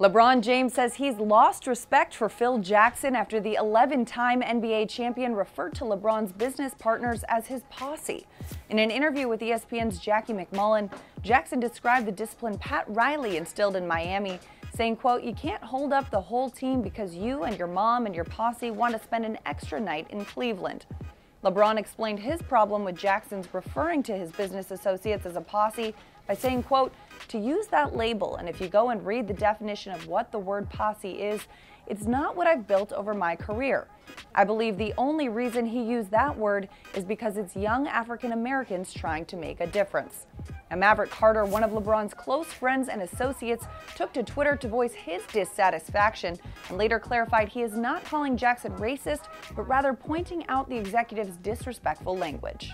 LeBron James says he's lost respect for Phil Jackson after the 11 time NBA champion referred to LeBron's business partners as his posse. In an interview with ESPN's Jackie MacMullan, Jackson described the discipline Pat Riley instilled in Miami, saying, quote, You can't hold up the whole team because you and your mom and your posse want to spend an extra night in Cleveland. LeBron explained his problem with Jackson's referring to his business associates as a posse by saying, quote, to use that label, and if you go and read the definition of what the word posse is, it's not what I've built over my career. I believe the only reason he used that word is because it's young African Americans trying to make a difference. And Maverick Carter, one of LeBron's close friends and associates, took to Twitter to voice his dissatisfaction and later clarified he is not calling Jackson racist, but rather pointing out the executive's disrespectful language.